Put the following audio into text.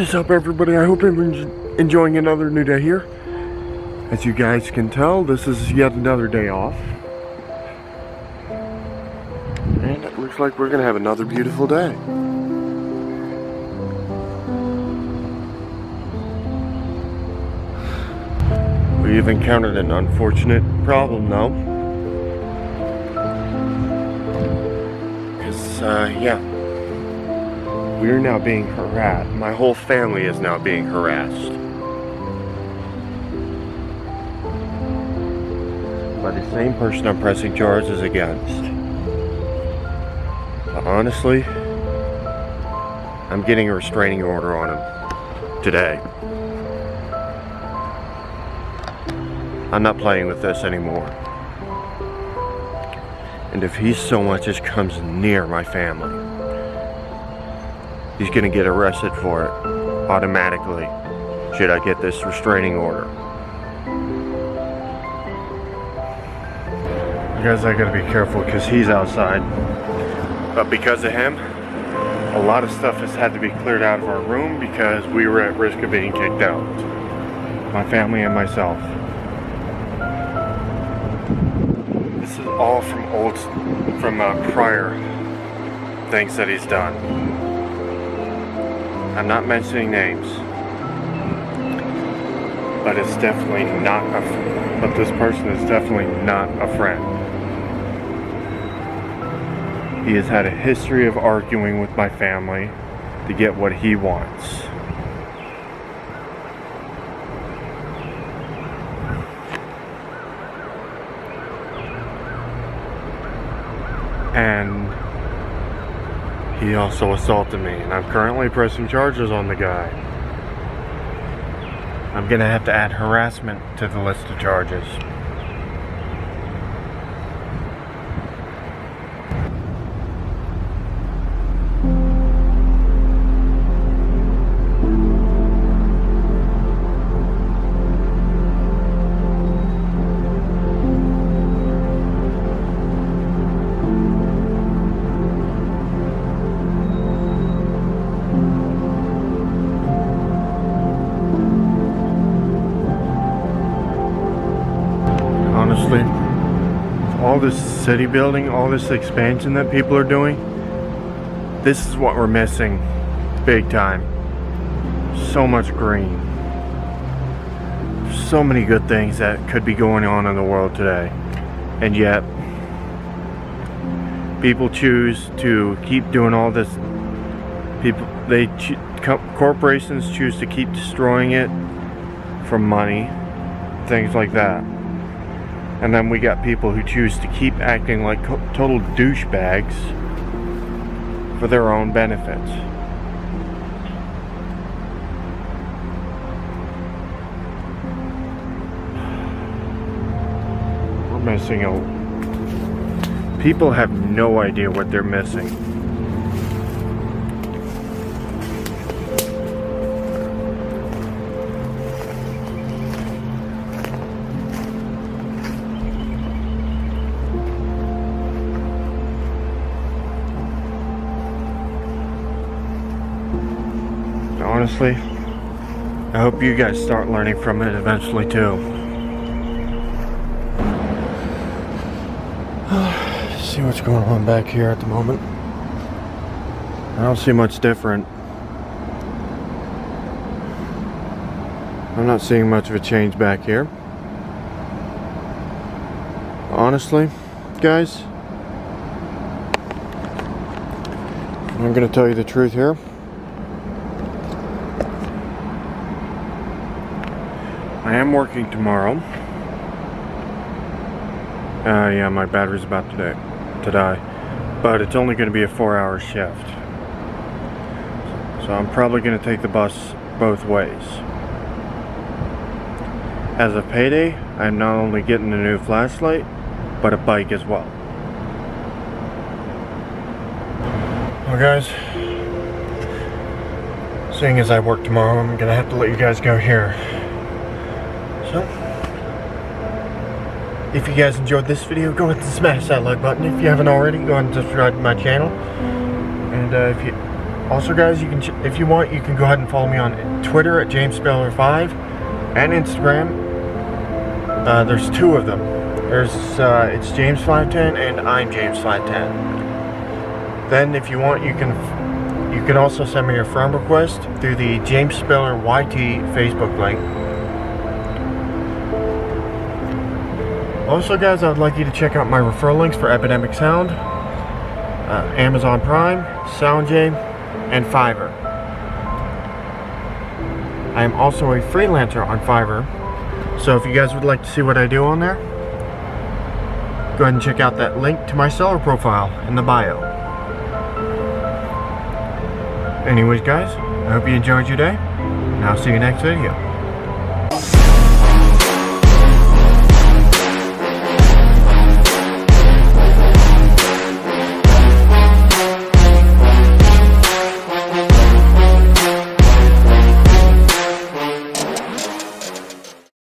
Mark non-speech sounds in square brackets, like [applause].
What is up everybody? I hope everyone's enjoying another new day here. As you guys can tell, this is yet another day off. And it looks like we're gonna have another beautiful day. We've encountered an unfortunate problem though. Because, uh, yeah. We're now being harassed. My whole family is now being harassed. By the same person I'm pressing charges against. But honestly, I'm getting a restraining order on him today. I'm not playing with this anymore. And if he so much as comes near my family, he's gonna get arrested for it automatically should I get this restraining order. Guys, I gotta be careful because he's outside. But because of him, a lot of stuff has had to be cleared out of our room because we were at risk of being kicked out. My family and myself. This is all from old, from uh, prior things that he's done. I'm not mentioning names, but it's definitely not a. But this person is definitely not a friend. He has had a history of arguing with my family to get what he wants. And he also assaulted me, and I'm currently pressing charges on the guy. I'm gonna have to add harassment to the list of charges. Honestly. All this city building, all this expansion that people are doing, this is what we're missing big time. So much green. So many good things that could be going on in the world today. And yet, people choose to keep doing all this. People, they, corporations choose to keep destroying it for money, things like that. And then we got people who choose to keep acting like total douchebags for their own benefits. We're missing a. People have no idea what they're missing. Honestly, I hope you guys start learning from it eventually too. [sighs] see what's going on back here at the moment. I don't see much different. I'm not seeing much of a change back here. Honestly, guys, I'm gonna tell you the truth here. I am working tomorrow. Uh, yeah, my battery's about to die, to die. But it's only going to be a four hour shift. So I'm probably going to take the bus both ways. As a payday, I'm not only getting a new flashlight, but a bike as well. Well guys, seeing as I work tomorrow, I'm going to have to let you guys go here. So, if you guys enjoyed this video, go ahead and smash that like button. If you haven't already, go ahead and subscribe to my channel. And uh, if you Also, guys, you can if you want, you can go ahead and follow me on Twitter at JamesSpiller5 and Instagram. Uh, there's two of them. There's uh, it's James510 and I'm James510. Then, if you want, you can you can also send me your friend request through the James Spiller YT Facebook link. Also, guys, I would like you to check out my referral links for Epidemic Sound, uh, Amazon Prime, SoundJ, and Fiverr. I am also a freelancer on Fiverr, so if you guys would like to see what I do on there, go ahead and check out that link to my seller profile in the bio. Anyways, guys, I hope you enjoyed your day, and I'll see you next video.